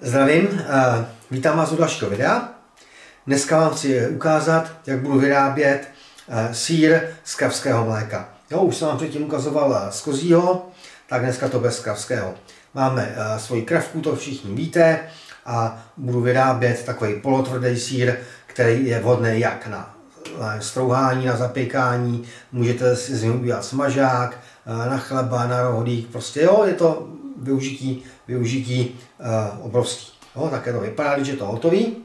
Zdravím, vítám vás u dalšího videa. Dneska vám chci ukázat, jak budu vyrábět sír z kravského mléka. Jo, už jsem vám předtím ukazoval z kozího, tak dneska to bez kravského. Máme svoji kravku, to všichni víte, a budu vyrábět takový polotvrdý sír, který je vhodný jak na strouhání, na zapěkání, můžete si z něho udělat smažák, na chleba, na rohlík, prostě jo, je to využití, využití uh, obrovský. Jo, také to vypadá, když je to hotový.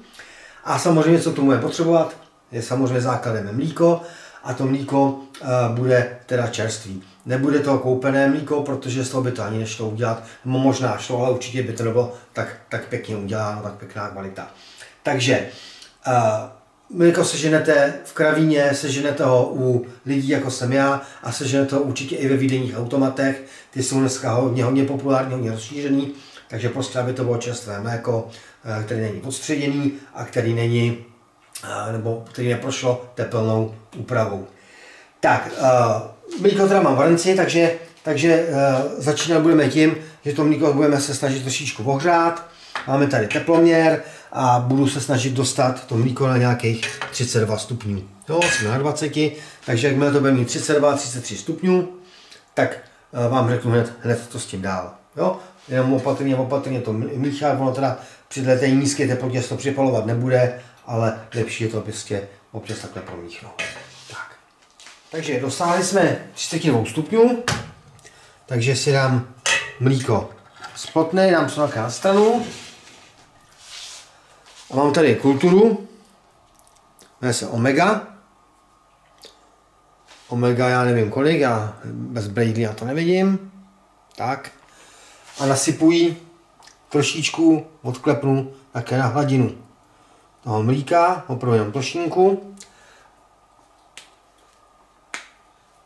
A samozřejmě, co tomu je potřebovat, je samozřejmě základem mlíko a to mlíko uh, bude teda čerstvý. Nebude to koupené mlíko, protože z toho by to ani nešlo udělat, možná šlo, ale určitě by to nebylo tak, tak pěkně uděláno, tak pěkná kvalita. Takže uh, mlíko seženete v kravíně, seženete ho u lidí jako jsem já a seženete ho určitě i ve výdejních automatech. Ty jsou dneska hodně, hodně populární, hodně rozšířený, takže prostě, aby to bylo čerstvé mléko, eh, který není podstředěný a který není, eh, nebo který neprošlo tepelnou úpravou. Tak, eh, mlíko teda mám v varenci, takže, takže začínat budeme tím, že to mlíko budeme se snažit trošičku ohřát. Máme tady teploměr, a budu se snažit dostat to mlíko na nějakých 32 stupňů. Jo, jsme na 20, takže jakmile to bude mít 32, 33 stupňů, tak eh, vám řeknu hned, hned to s tím dál. Jo? Jenom opatrně, opatrně to míchat, ono teda při té nízké teplotě se to připalovat nebude, ale lepší je to prostě občas takhle promíchnout. Tak. Takže dosáhli jsme 32 stupňů, takže si dám mlíko splotné, dám to na stranu. A mám tady kulturu, jmenuje se Omega. Omega já nevím kolik, já bez Bradley já to nevidím. Tak. A nasypuji trošičku, odklepnu také na hladinu toho mlíka, opravdu jenom trošinku.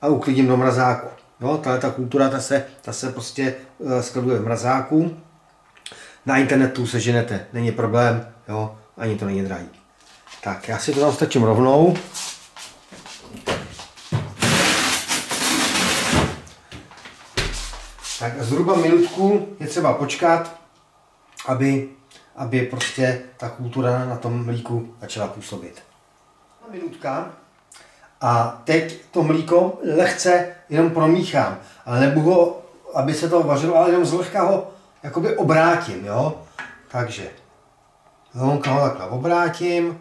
A uklidím do mrazáku. Jo, tahle ta kultura, ta se, ta se prostě eh, skladuje v mrazáku. Na internetu se ženete, není problém, jo, ani to není drahý. Tak, já si to tam stačím rovnou. Tak zhruba minutku je třeba počkat, aby, aby prostě ta kultura na tom mlíku začala působit. Minutka. A teď to mlíko lehce jenom promíchám, ale nebudu ho, aby se to vařilo, ale jenom zlehka ho jakoby obrátím, jo. Takže Honka ho takhle obrátím,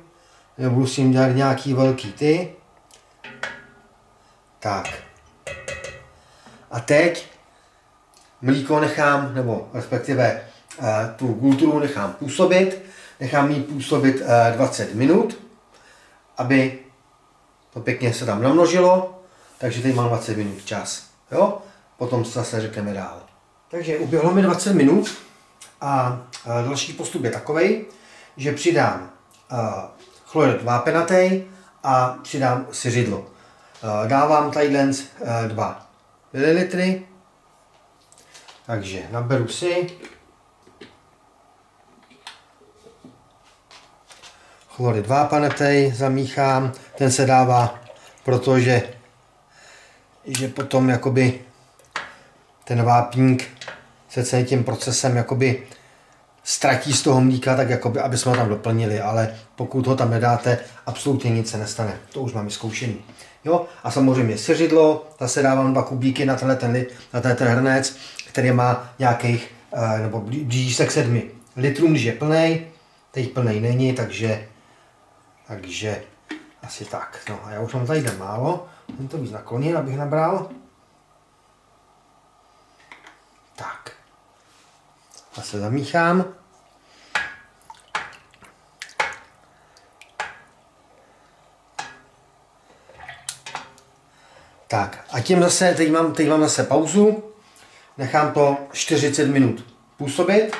nebudu s ním dělat nějaký velký ty. Tak. A teď mlíko nechám, nebo respektive eh, tu kulturu nechám působit, nechám jí působit 20 eh, minut, aby to pěkně se tam namnožilo, takže teď mám 20 minut čas. Jo? Potom se zase řekneme dál. Takže uběhlo mi 20 minut a další postup je takový, že přidám uh, chlorid vápenatý a přidám siřidlo. Uh, dávám tady uh, 2 ml, takže naberu si. Chlorid vápanatý, zamíchám, ten se dává, protože že potom jakoby ten vápník se celým tím procesem jakoby ztratí z toho mlíka, tak jakoby, aby jsme ho tam doplnili, ale pokud ho tam nedáte, absolutně nic se nestane. To už mám zkoušený. Jo? A samozřejmě seřidlo, zase dávám dva kubíky na tenhle ten, na tenhle ten hrnec, který má nějakých, eh, nebo blíží se k sedmi litrům, když je plný. Teď plný není, takže, takže asi tak. No a já už mám tady málo, jsem to víc naklonil, abych nabral. Tak. Zase zamíchám. Tak a tím zase, teď mám, teď mám zase pauzu, nechám to 40 minut působit.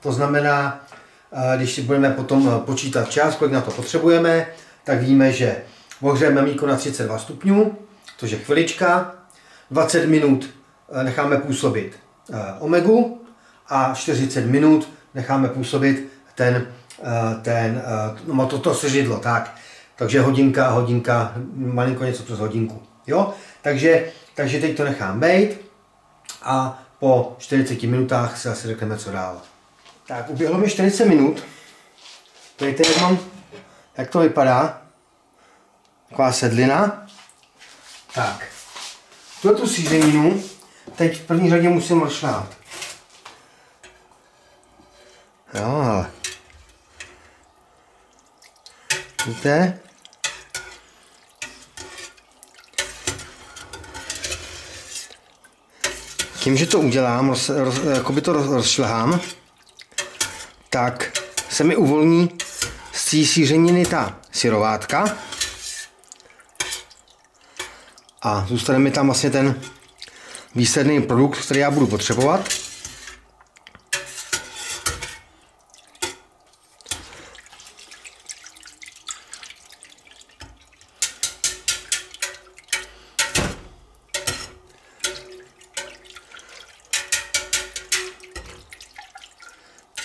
To znamená, eh, když si budeme potom eh, počítat čas, kolik na to potřebujeme, tak víme, že ohřejeme mlíko na 32 stupňů, což je chvilička, 20 minut eh, necháme působit omegu a 40 minut necháme působit ten, ten no, to, to seřidlo, tak. Takže hodinka, hodinka, malinko něco přes hodinku. Jo? Takže, takže teď to nechám být a po 40 minutách si asi řekneme, co dál. Tak, uběhlo mi 40 minut. Pojďte, jak mám, jak to vypadá. Taková sedlina. Tak. Tuto tu sířeninu teď v první řadě musím rošlát. Jo. Víte? Tím, že to udělám, roz, roz, jakoby to roz, rozšlehám, tak se mi uvolní z té sířeniny ta syrovátka a zůstane mi tam vlastně ten výsledný produkt, který já budu potřebovat.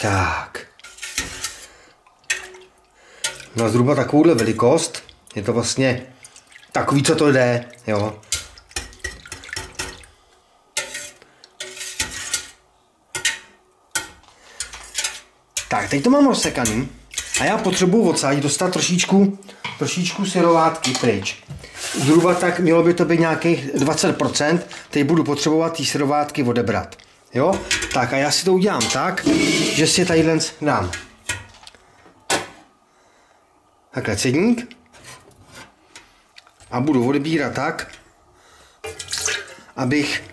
Tak. Na zhruba takovouhle velikost. Je to vlastně takový, co to jde, jo. Tak, teď to mám rozsekaný a já potřebuji odsáď dostat trošičku, trošičku syrovátky pryč. Zhruba tak mělo by to být nějakých 20%, teď budu potřebovat ty syrovátky odebrat. Jo? Tak a já si to udělám tak, že si tady dám takhle cedník a budu odebírat tak, abych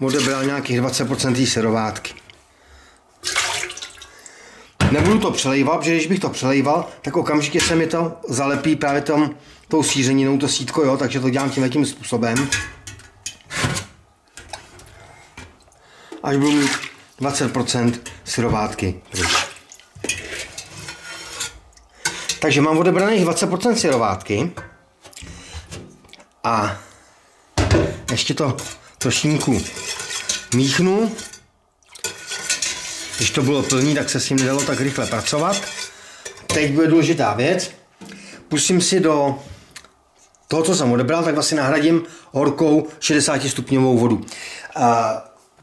odebral nějakých 20% té serovátky. Nebudu to přelejvat, protože když bych to přelejval, tak okamžitě se mi to zalepí právě tom, tou sířeninou, to sítko, jo, takže to dělám tím způsobem. až budu mít 20% syrovátky Takže mám odebraných 20% syrovátky a ještě to trošinku míchnu. Když to bylo plný, tak se s tím nedalo tak rychle pracovat. Teď bude důležitá věc. Pustím si do toho, co jsem odebral, tak vlastně nahradím horkou 60 stupňovou vodu.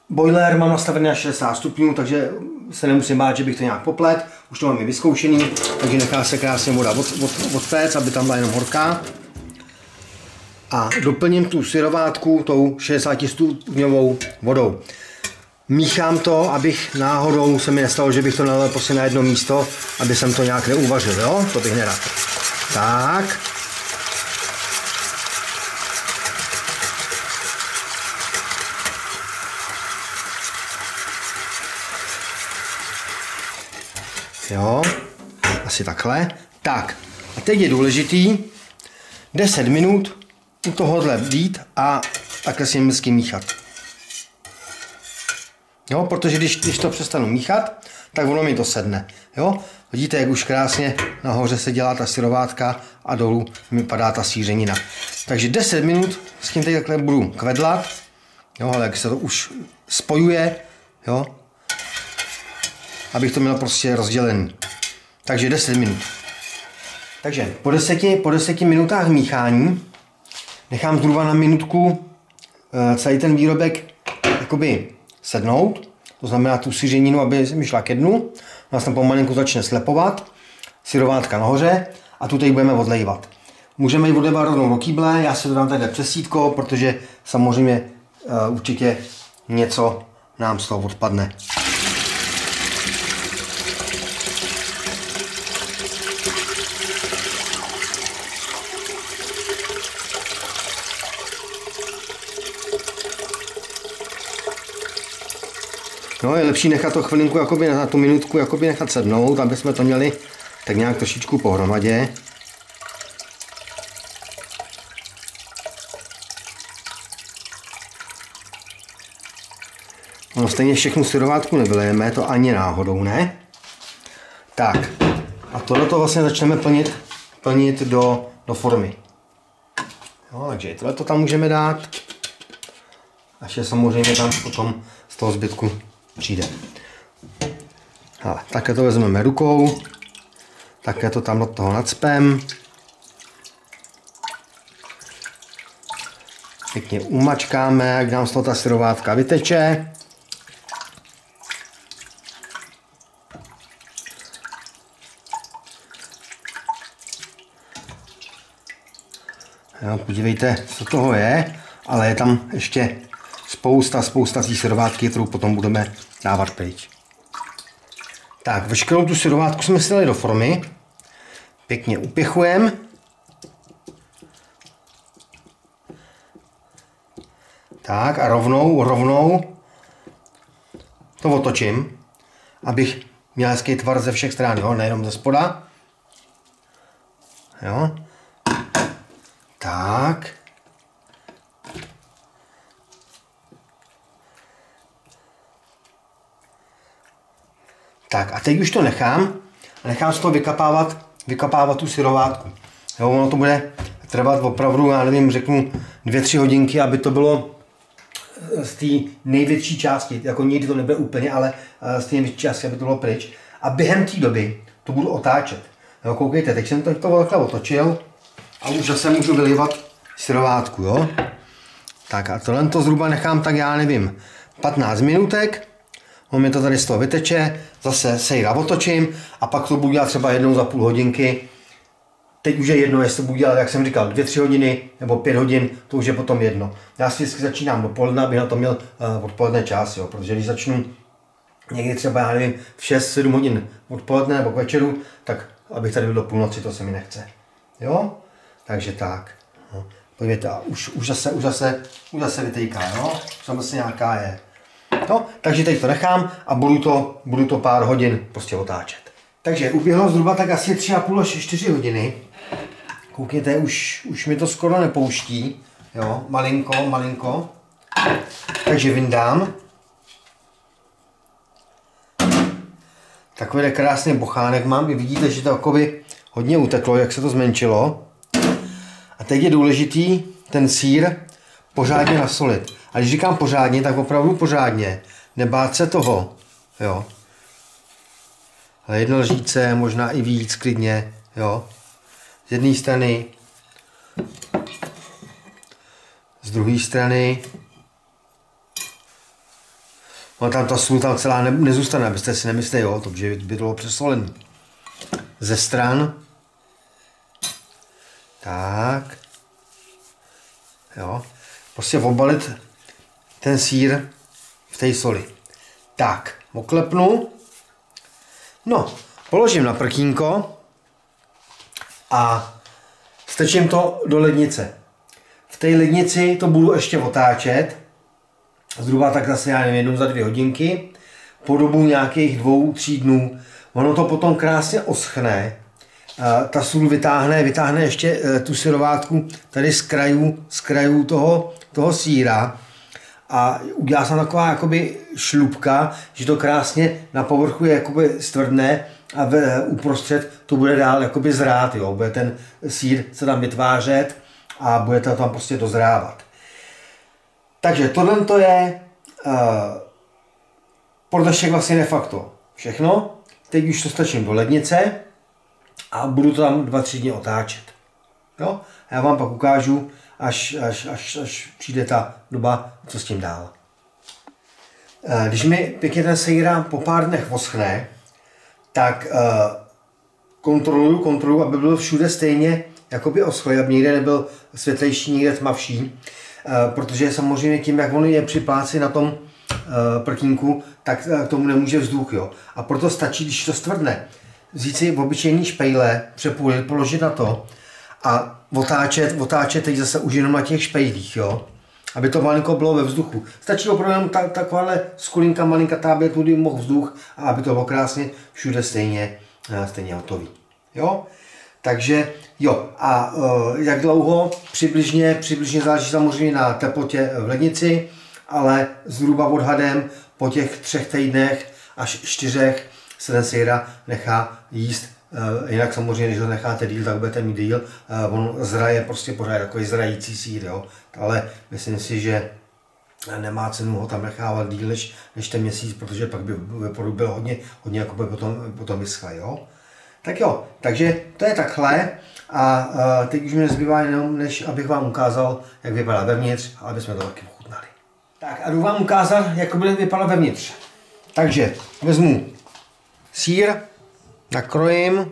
Boiler mám nastavený na 60 stupňů, takže se nemusím bát, že bych to nějak poplet. Už to mám i vyzkoušený, takže nechá se krásně voda od, od, aby tam byla jenom horká. A doplním tu syrovátku tou 60 stupňovou vodou. Míchám to, abych náhodou se mi nestalo, že bych to nalil prostě na jedno místo, aby jsem to nějak neuvařil, jo? To bych nerad. Tak. Jo, asi takhle. Tak, a teď je důležitý 10 minut u tohohle být a takhle si hezky míchat. Jo, protože když, když to přestanu míchat, tak ono mi to sedne. Jo? Vidíte, jak už krásně nahoře se dělá ta syrovátka a dolů mi padá ta sířenina. Takže 10 minut s tím teď takhle budu kvedlat. Jo, ale jak se to už spojuje, jo, abych to měl prostě rozdělený. Takže 10 minut. Takže po deseti, po deseti minutách míchání nechám zhruba na minutku eh, celý ten výrobek jakoby sednout, to znamená tu syřeninu, aby mi šla ke dnu, nás tam pomalinku začne slepovat, syrovátka nahoře a tu teď budeme odlejvat. Můžeme ji odlevat rovnou do kýble, já si to dám tady přes sítko, protože samozřejmě uh, určitě něco nám z toho odpadne. No, je lepší nechat to chvilinku, jakoby na tu minutku jakoby nechat sednout, aby jsme to měli tak nějak trošičku pohromadě. No stejně všechnu syrovátku nevylejeme, to ani náhodou ne. Tak, a tohle to vlastně začneme plnit, plnit do, do formy. Jo, takže tohle to tam můžeme dát. Až je samozřejmě tam potom z toho zbytku přijde. Hele, také to vezmeme rukou, také to tam do toho nadspem. Pěkně umačkáme, jak nám z toho ta syrovátka vyteče. Jo, podívejte, co toho je, ale je tam ještě spousta, spousta té syrovátky, kterou potom budeme dávat pryč. Tak, veškerou tu syrovátku jsme si do formy. Pěkně upěchujeme. Tak a rovnou, rovnou to otočím, abych měl hezký tvar ze všech stran, jo, nejenom ze spoda. Jo. Tak. Tak a teď už to nechám a nechám z toho vykapávat, vykapávat tu syrovátku. Jo, ono to bude trvat opravdu, já nevím, řeknu dvě, tři hodinky, aby to bylo eh, z té největší části, jako nikdy to nebude úplně, ale eh, z té největší části, aby to bylo pryč. A během té doby to budu otáčet. Jo, koukejte, teď jsem to, to takhle otočil a už zase můžu vylivat syrovátku, jo. Tak a tohle to zhruba nechám tak, já nevím, 15 minutek, on mi to tady z toho vyteče, zase sejra otočím a pak to budu dělat třeba jednou za půl hodinky. Teď už je jedno, jestli budu dělat, jak jsem říkal, dvě, tři hodiny nebo pět hodin, to už je potom jedno. Já si vždycky začínám dopoledne, aby na to měl uh, odpoledne čas, jo, protože když začnu někdy třeba, já nevím, v 6-7 hodin odpoledne nebo k večeru, tak abych tady byl do půlnoci, to se mi nechce. Jo? Takže tak. No. Podívejte, už, už, zase, už, zase, už zase vytýká, jo? Už tam zase nějaká je. No, takže teď to nechám a budu to, budu to pár hodin prostě otáčet. Takže uběhlo zhruba tak asi 3,5 až 4 hodiny. Koukněte, už, už mi to skoro nepouští. Jo, malinko, malinko. Takže vyndám. Takový krásný bochánek mám. Vy vidíte, že to jakoby hodně uteklo, jak se to zmenšilo. A teď je důležitý ten sír pořádně nasolit. A když říkám pořádně, tak opravdu pořádně. Nebát se toho. Jo. Ale jedno lžíce, možná i víc, klidně. Jo. Z jedné strany. Z druhé strany. No tam ta sůl tam celá ne, nezůstane, abyste si nemysleli, jo, to by bylo přesolený. Ze stran. Tak. Jo. Prostě obalit ten sír v té soli. Tak, oklepnu. No, položím na prkínko a strčím to do lednice. V té lednici to budu ještě otáčet, zhruba tak zase já nevím, jednou za dvě hodinky, po dobu nějakých dvou, tří dnů. Ono to potom krásně oschne, ta sůl vytáhne, vytáhne ještě e, tu syrovátku tady z krajů, z krajů toho, toho síra a udělá se taková jakoby šlubka, že to krásně na povrchu je jakoby stvrdné a v, uprostřed to bude dál jakoby zrát, jo. bude ten sír se tam vytvářet a bude to tam prostě dozrávat. Takže tohle to je uh, pro dnešek vlastně de facto všechno. Teď už to stačím do lednice a budu to tam dva, tři dny otáčet. Jo? A já vám pak ukážu, až, až, až, až přijde ta doba, co s tím dál. Eh, když mi pěkně ten sejra po pár dnech voschne, tak uh, kontroluju, kontroluju, aby byl všude stejně jakoby oschlý, aby nikde nebyl světlejší, nikde tmavší, uh, protože samozřejmě tím, jak on je připláci na tom prkínku, tak k tomu nemůže vzduch. Jo. A proto stačí, když to stvrdne vzít si obyčejný špejle, přepůlit, položit na to a otáčet, otáčet teď zase už jenom na těch špejlích, jo? aby to malinko bylo ve vzduchu. Stačí opravdu jenom ta, takováhle skulinka malinká, aby tudy mohl vzduch a aby to bylo krásně všude stejně, eh, stejně hotový. Jo? Takže jo, a uh, jak dlouho? Přibližně, přibližně záleží samozřejmě na teplotě v lednici, ale zhruba odhadem po těch třech týdnech až čtyřech se ten sejra nechá jíst. Uh, jinak samozřejmě, když ho necháte díl, tak budete mít díl. Uh, on zraje prostě pořád takový zrající sír, jo. Ale myslím si, že nemá cenu ho tam nechávat díl než, než ten měsíc, protože pak by byl hodně, hodně jako by potom, potom vyschle, jo. Tak jo, takže to je takhle a uh, teď už mi nezbývá jenom, než abych vám ukázal, jak vypadá vevnitř, aby jsme to taky ochutnali. Tak a jdu vám ukázat, jak bude vypadat vevnitř. Takže vezmu sír, nakrojím.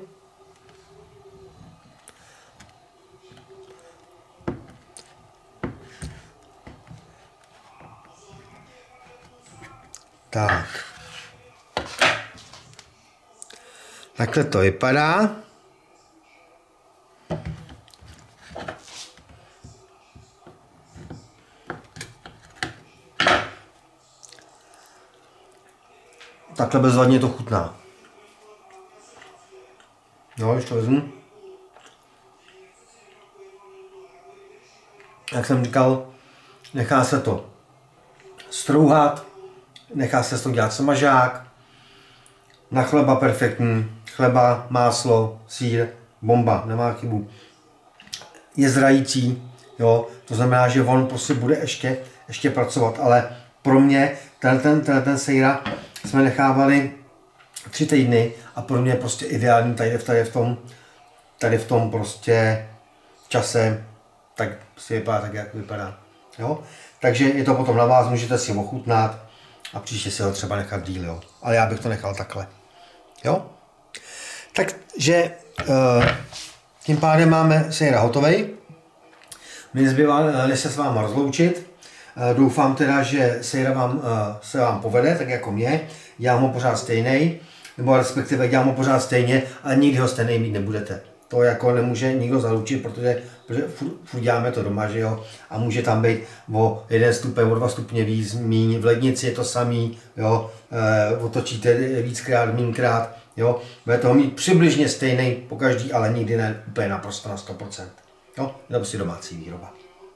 Tak. Takhle to vypadá. Takhle bezvadně to chutná. Vezmu. Jak jsem říkal, nechá se to strouhat, nechá se to dělat smažák, na chleba perfektní, chleba, máslo, sír, bomba, nemá chybu. Je zrající, jo, to znamená, že on prostě bude ještě, ještě pracovat, ale pro mě ten, ten, ten, ten sejra jsme nechávali tři týdny a pro mě je prostě ideální tady, tady v tom, tady v tom prostě čase, tak si vypadá tak, jak vypadá. Jo? Takže je to potom na vás, můžete si ochutnat a příště si ho třeba nechat díl, jo. Ale já bych to nechal takhle. Jo? Takže eh, tím pádem máme sejra hotový. Mě zbývá, než se s váma rozloučit. Eh, doufám teda, že sejra vám, eh, se vám povede, tak jako mě. Já ho pořád stejný, nebo respektive dělám ho pořád stejně, ale nikdy ho stejný mít nebudete. To jako nemůže nikdo zaručit, protože, protože furt děláme to doma, že jo, a může tam být o jeden stupeň, o dva stupně víc, míň, v lednici je to samý, jo, e, otočíte víckrát, mínkrát, jo, bude toho mít přibližně stejný po každý, ale nikdy ne úplně naprosto na 100%. Jo, je to prostě domácí výroba.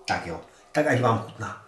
Tak jo, tak ať vám chutná.